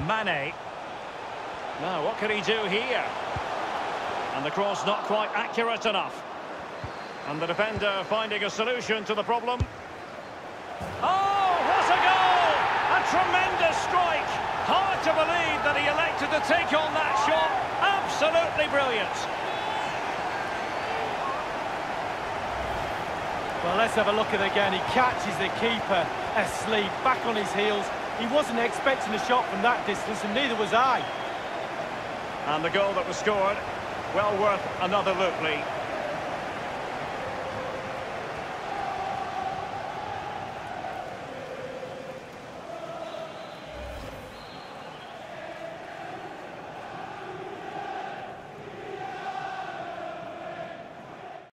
Mane. Now, what can he do here? And the cross not quite accurate enough. And the defender finding a solution to the problem. Oh, what a goal! A tremendous strike! Hard to believe that he elected to take on that shot. Absolutely brilliant. Well, let's have a look at it again. He catches the keeper asleep, back on his heels. He wasn't expecting a shot from that distance, and neither was I. And the goal that was scored, well worth another look, Lee.